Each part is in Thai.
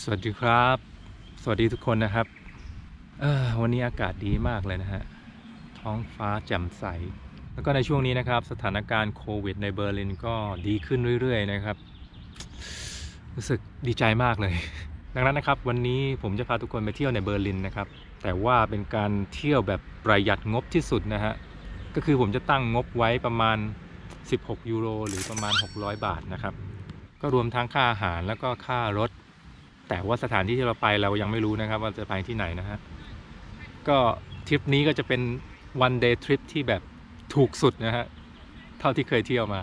สวัสดีครับ สวัสดีทุกคนนะครับวันนี้อากาศดีมากเลยนะฮะ ท้องฟ้าแจ่มใส แล้วก็ในช่วงนี้นะครับ สถานการณ์โควิดในเบอร์ลินก็ดีขึ้นเรื่อย ๆ นะครับ รู้สึกดีใจมากเลย ดังนั้นนะครับ วันนี้ผมจะพาทุกคนไปเที่ยวในเบอร์ลินนะครับ แต่ว่าเป็นการเที่ยวแบบประหยัดงบที่สุดนะฮะ ก็คือผมจะตั้งงบไว้ประมาณ 16 ยูโร หรือประมาณ 600 บาทนะครับ ก็รวมทั้งค่าอาหารแล้วก็ค่ารถ แต่ว่าสถานที่ที่เราไปเรายังไม่รู้นะครับ ว่าจะไปที่ไหนนะฮะก็ทริปนี้ก็จะเป็น one day trip ที่แบบถูกสุดนะฮะเท่าที่เคยเที่ยวมา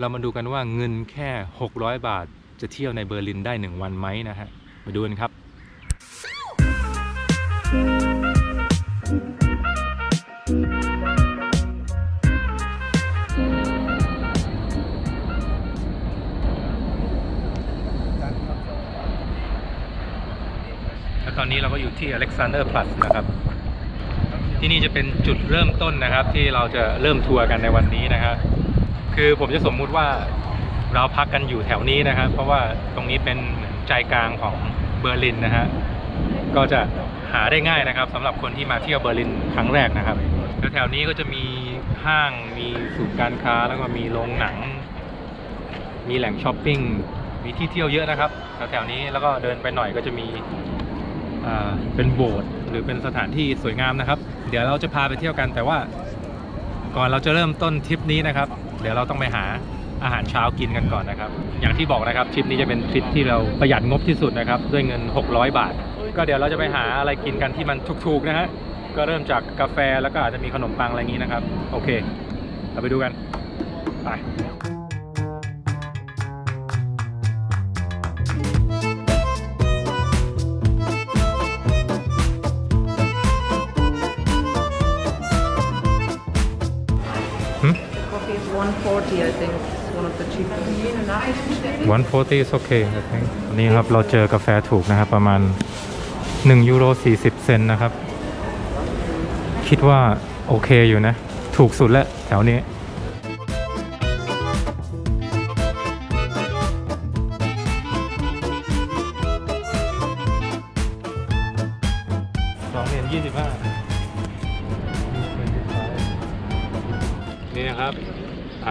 เรามาดูกันว่าเงินแค่ 600 บาทจะเที่ยวในเบอร์ลินได้ 1 วันไหมนะฮะมาดูกันครับแล้ ตอนนี้เราก็อยู่ที่ Alexanderplatz นะครับ ที่นี่จะเป็นจุดเริ่มต้นนะครับ ที่เราจะเริ่มทัวร์กันในวันนี้นะครับคือผมจะสมมุติว่าเราพักกันอยู่แถวนี้นะครับ เพราะว่าตรงนี้เป็นใจกลางของเบอร์ลินนะฮะก็จะหาได้ง่ายนะครับสำหรับคนที่มาเที่ยวเบอร์ลินครั้งแรกนะครับแถวๆนี้ก็จะมีห้างมีศูนย์การค้าแล้วก็มีโรงหนัง มีแหล่งช้อปปิ้งมีที่เที่ยวเยอะนะครับแถวๆนี้แล้วก็เดินไปหน่อยก็จะมี เป็นโบสถ์หรือเป็นสถานที่สวยงามนะครับ เดี๋ยวเราจะพาไปเที่ยวกัน แต่ว่าก่อนเราจะเริ่มต้นทริปนี้นะครับ เดี๋ยวเราต้องไปหาอาหารเช้ากินกันก่อนนะครับ อย่างที่บอกนะครับทริปนี้จะเป็นทริปที่เราประหยัดงบที่สุดนะครับ ด้วยเงิน 600 บาท ก็เดี๋ยวเราจะไปหาอะไรกินกันที่มันถูกๆนะฮะก็เริ่มจากกาแฟแล้วก็อาจจะมีขนมปังอะไรอย่างนี้นะครับ โอเค เราไปดูกันไป 140, I think. It's one of the cheapest. 140 is okay I think วันนี้ครับเราเจอกาแฟถูกนะครับ ประมาณ1ยูโร40 เซนนะครับ คิดว่าโอเคอยู่นะ ถูกสุดแล้วแถวนี้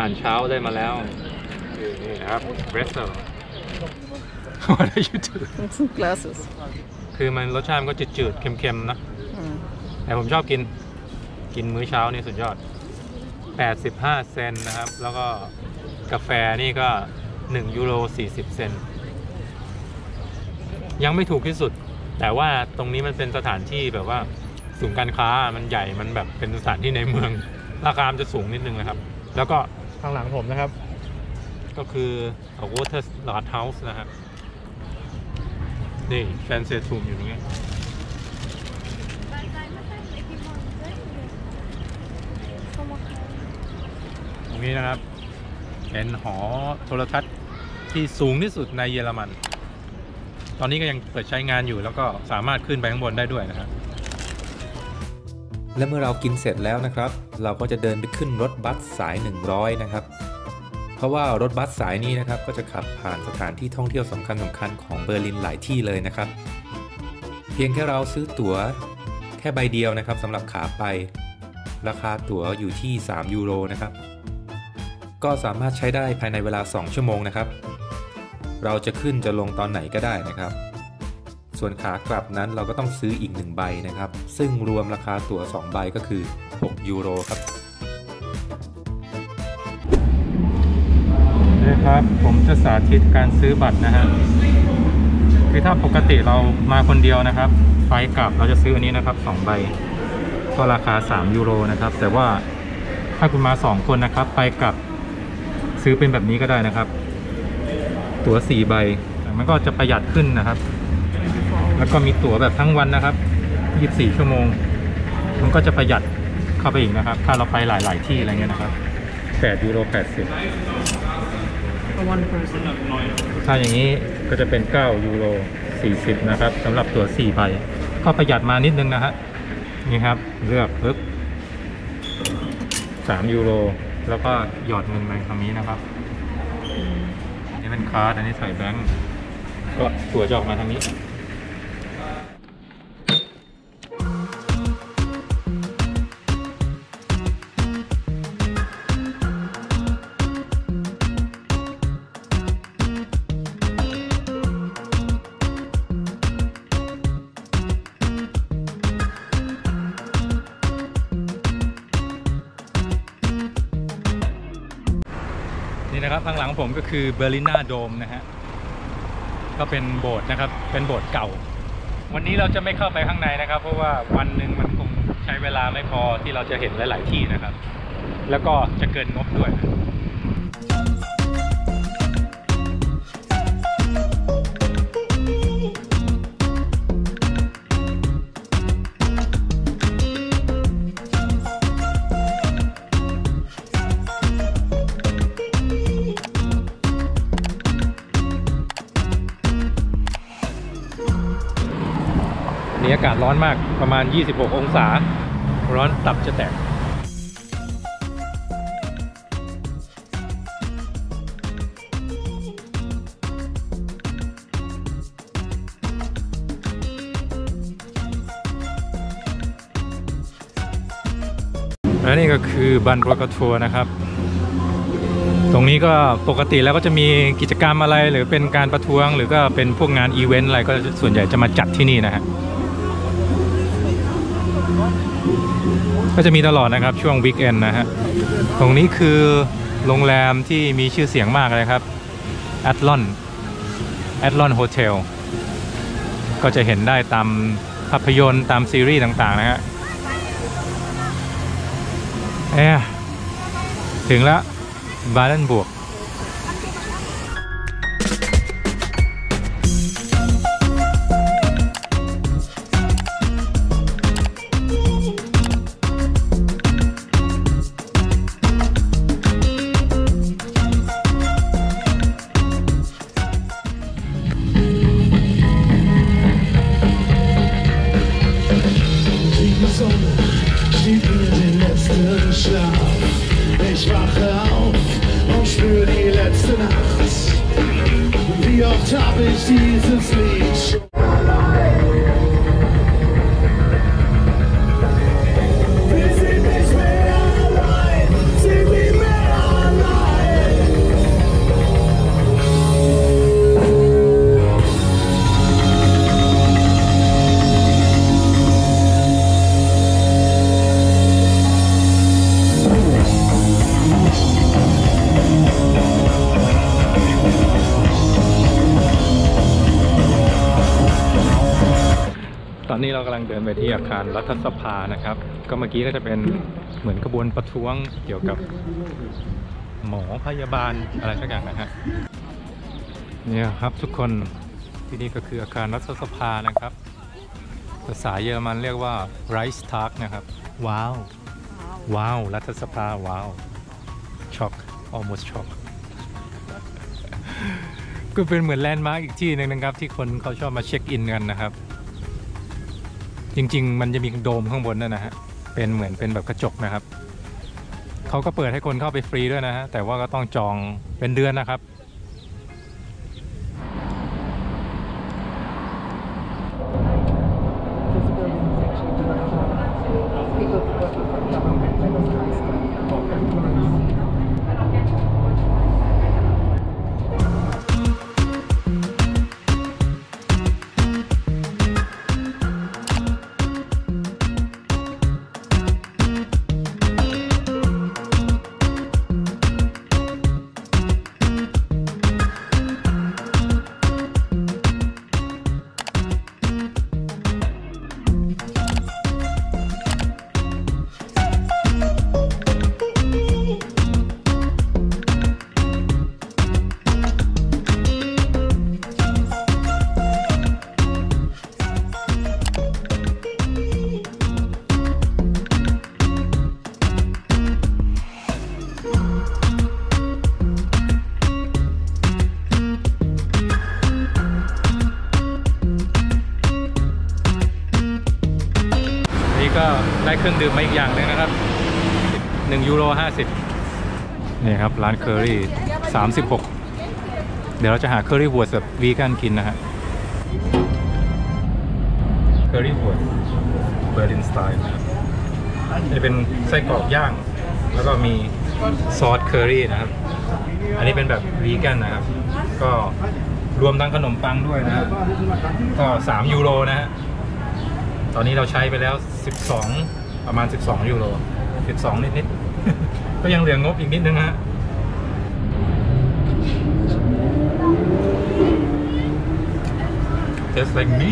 านเช้าได้มาแล้ว นี่นะครับเบรสเซอร์ What are you doing Some glasses. คือมันรสชาติมันก็จืดๆ เค็มๆนะ Mm. แต่ผมชอบกิน กินมื้อเช้านี่สุดยอด 85 เซนต์นะครับ แล้วก็กาแฟนี่ก็ 1 ยูโร 40 เซนต์ยังไม่ถูกที่สุด แต่ว่าตรงนี้มันเป็นสถานที่แบบว่าศูนย์การค้ามันใหญ่มันแบบเป็นสถานที่ในเมือง ราคามันจะสูงนิดนึงนะครับ แล้วก็ ข้างหลังผมนะครับ ก็คือ Water Lord House นะครับนี่แฟนเซทูมอยู่ตรงนี้ตรงนี้นะครับ เป็นหอโทรทัศน์ที่สูงที่สุดในเยอรมัน ตอนนี้ก็ยังเปิดใช้งานอยู่แล้วก็สามารถขึ้นไปข้างบนได้ด้วยนะครับ และเมื่อเรากินเสร็จแล้วนะครับ เราก็จะเดินไปขึ้นรถบัสสาย 100 นะครับ เพราะว่ารถบัสสายนี้นะครับก็จะขับผ่านสถานที่ท่องเที่ยวสำคัญสคัญของเบอร์ลินหลายที่เลยนะครับ เพียงแค่เราซื้อตั๋วแค่ใบเดียวนะครับสำหรับขาไป ราคาตั๋วอยู่ที่ 3 ยูโรนะครับ ก็สามารถใช้ได้ภายในเวลา 2 ชั่วโมงนะครับ เราจะขึ้นจะลงตอนไหนก็ได้นะครับ ส่วนขากลับนั้นเราก็ต้องซื้ออีก 1 ใบนะครับ ซึ่งรวมราคาตั๋ว 2 ใบก็คือ 6 ยูโรครับนี่ครับ ผมจะสาธิตการซื้อบัตรนะฮะ คือถ้าปกติเรามาคนเดียวนะครับ ไปกลับเราจะซื้ออันนี้นะครับ 2 ใบ ก็ราคา 3 ยูโรนะครับ แต่ว่าถ้าคุณมา 2 คนนะครับ ไปกลับซื้อเป็นแบบนี้ก็ได้นะครับ ตั๋ว 4 ใบ มันก็จะประหยัดขึ้นนะครับ แล้วก็มีตั๋วแบบทั้งวันนะครับ 24 ชั่วโมง มันก็จะประหยัดเข้าไปอีกนะครับ ถ้าเราไปหลาย ๆ ที่อะไรเงี้ยนะครับ8ยูโร80 For one person. ถ้าอย่างนี้ก็จะเป็น 9 ยูโร 40 นะครับสำหรับตัว4ใบก็ประหยัดมานิดนึงนะฮะนี่ครับเลือกปึ๊บ3ยูโรแล้วก็หยอดเงินไปคำนี้นะครับนี่เป็นคาร์ดอันนี้ใส่แบงค์ก็ตัวจะออกมาทางนี้นี่ ผมก็คือเบอร์ลินาโดมนะฮะ ก็เป็นโบสถ์นะครับ เป็นโบสถ์เก่า วันนี้เราจะไม่เข้าไปข้างในนะครับ เพราะว่าวันหนึ่งมันคงใช้เวลาไม่พอที่เราจะเห็นหลาย ๆ ที่นะครับ แล้วก็จะเกินงบด้วยนะ อากาศร้อนมากประมาณ 26 องศา ร้อนตับจะแตกและนี่ก็คือ Brandenburger Tor นะครับ ตรงนี้ก็ปกติแล้วก็จะมีกิจกรรมอะไรหรือเป็นการประท้วง หรือก็เป็นพวกงานอีเวนต์อะไรก็ส่วนใหญ่จะมาจัดที่นี่นะฮะ ก็จะมีตลอดนะครับช่วงวีคเอนนะฮะ ตรงนี้คือโรงแรมที่มีชื่อเสียงมากเลยครับ a t l o n a t l o n Hotel ก็จะเห็นได้ตามภาพยนตร์ตามซีรีส์ต่างๆนะฮะเอ๊ะถึงแล้วบา d ดนบวก นไปที่อารรัฐสภานะครับ ก็เมื่อกี้ก็จะเป็นเหมือนขบวนประท้วงเกี่ยวกับหมอพยาบาลอะไรสักอย่างนะฮะเนี่ยครับทุกคนที่นี่ก็คืออาคารรัฐสภานะครับ ภาษาเยอรมันเรียกว่า Reichstag นะครับ ว้าว ว้าว รัฐสภา ว้าว ช็อก almost shock ก็เป็นเหมือนแลนด์มาร์กอีกที่หนึ่งนะครับ ที่คนเขาชอบมาเช็คอินกันนะครับ จริง ๆ มันจะมีโดมข้างบนนั่นนะฮะเป็นเหมือนเป็นแบบกระจกนะครับเขาก็เปิดให้คนเข้าไปฟรีด้วยนะฮะแต่ว่าก็ต้องจองเป็นเดือนนะครับ เครื่องดื่มมาอีกอย่างหนึ่งนะครับ1ยูโร50นี่ครับร้านเคอรี่36 เดี๋ยวเราจะหา Currywurst แบบวีกันกินนะฮะ Currywurst Berlin style นะครับจะเป็นไส้กรอกย่าง แล้วก็มีซอสเคอรี่นะครับ อันนี้เป็นแบบวีแกนนะครับ ก็รวมทั้งขนมปังด้วยนะฮะก็ 3 ยูโรนะฮะ ตอนนี้เราใช้ไปแล้ว 12 ประมาณ 12 ยูโร 12 นิดๆ ก็ยังเหลืองบอีกนิดนึงนะฮะ Just like me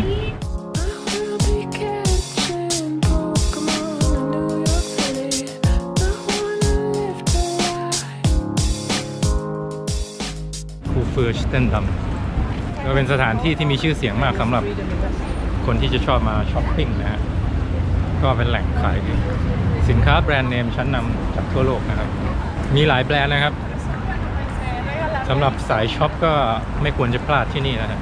Kurfürstendamm ก็เป็นสถานที่ที่มีชื่อเสียงมากสำหรับคนที่จะชอบมาช้อปปิ้งนะ ก็เป็นแหล่งขายสินค้าแบรนด์เนมชั้นนำจากทั่วโลกนะครับ มีหลายแบรนด์นะครับสำหรับสายช็อปก็ไม่ควรจะพลาดที่นี่นะฮะ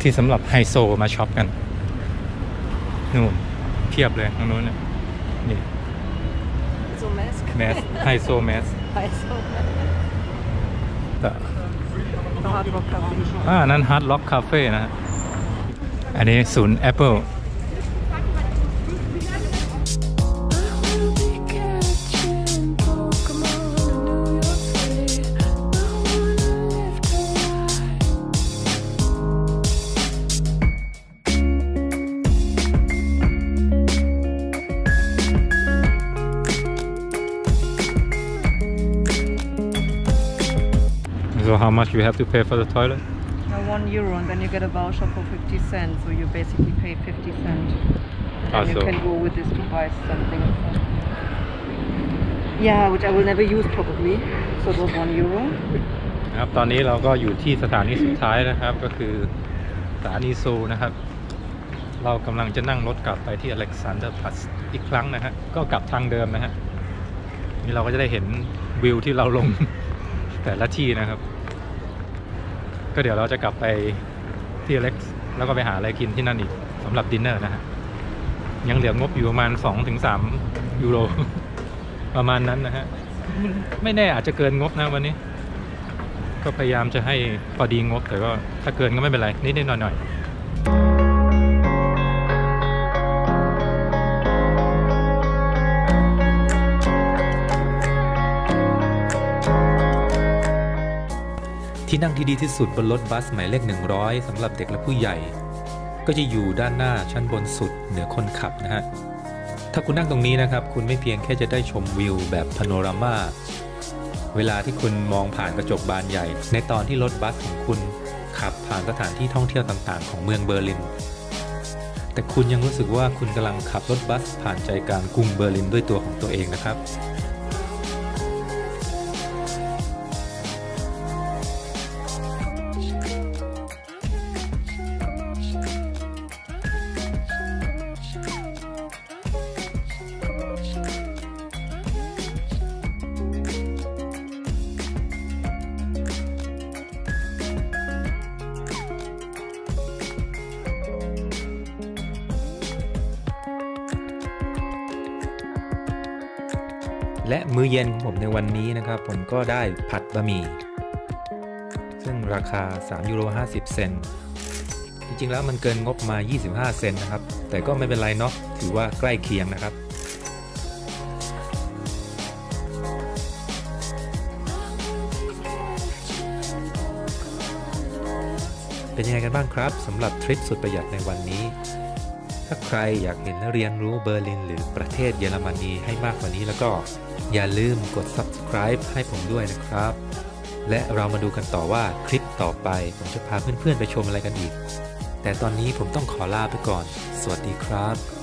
ที่สำหรับไฮโซมาช็อปกันนู่นเพียบเลยตรงนู้นน่ะนี่ So mask. แมสไฮโซแมส I saw แต่ the Hard Rock Cafe. อ่านั่นฮาร์ดล็อกคาเฟ่นะฮะอันนี้ศูนย์ Apple how much you have to pay for the toilet Now one euro, and then you get a voucher for 50 cents. So you basically pay 50 cents. And Ah, then you so- can go with this to buy something. Yeah, which I will never use probably. So it was one euro. นะครับตอนนี้เราก็อยู่ที่สถานีสุดท้ายนะครับ ก็คือสถานีโซลนะครับ เรากำลังจะนั่งรถกลับไปที่อเล็กซานเดอร์พลัสอีกครั้งนะฮะ ก็กลับทางเดิมนะฮะ นี่เราก็จะได้เห็นวิวที่เราลงแต่ละที่นะครับ ก็เดี๋ยวเราจะกลับไปที่ Alex แล้วก็ไปหาอะไรกินที่นั่นอีกสำหรับดินเนอร์นะฮะยังเหลืองบอยู่ประมาณ 2-3 ยูโร ประมาณนั้นนะฮะ ไม่แน่อาจจะเกินงบนะวันนี้ ก็พยายามจะให้พอดีงบแต่ก็ถ้าเกินก็ไม่เป็นไร นิดๆหน่อยๆ ที่นั่งที่ดีที่สุดบนรถบัสหมายเลข 100สำหรับเด็กและผู้ใหญ่ ก็จะอยู่ด้านหน้าชั้นบนสุดเหนือคนขับนะฮะ ถ้าคุณนั่งตรงนี้นะครับ คุณไม่เพียงแค่จะได้ชมวิวแบบพาโนรามาเวลาที่คุณมองผ่านกระจกบานใหญ่ ในตอนที่รถบัสของคุณขับผ่านสถานที่ท่องเที่ยวต่างๆ ของเมืองเบอร์ลิน แต่คุณยังรู้สึกว่าคุณกำลังขับรถบัสผ่านใจกลางกรุงเบอร์ลินด้วยตัวของตัวเองนะครับ และมื้อเย็นของผมในวันนี้นะครับ ผมก็ได้ผัดบะหมี่ซึ่งราคา3ยูโร50 เซนจริงๆแล้วมันเกินงบมา 25 เซนนะครับ แต่ก็ไม่เป็นไรเนาะถือว่าใกล้เคียงนะครับเป็นยังไงกันบ้างครับสำหรับทริปสุดประหยัดในวันนี้ ถ้าใครอยากเห็นและเรียนรู้เบอร์ลิน หรือประเทศเยอรมนีให้มากกว่านี้แล้วก็อย่าลืมกด subscribe ให้ผมด้วยนะครับ และเรามาดูกันต่อว่าคลิปต่อไป ผมจะพาเพื่อนๆไปชมอะไรกันอีก แต่ตอนนี้ผมต้องขอลาไปก่อน สวัสดีครับ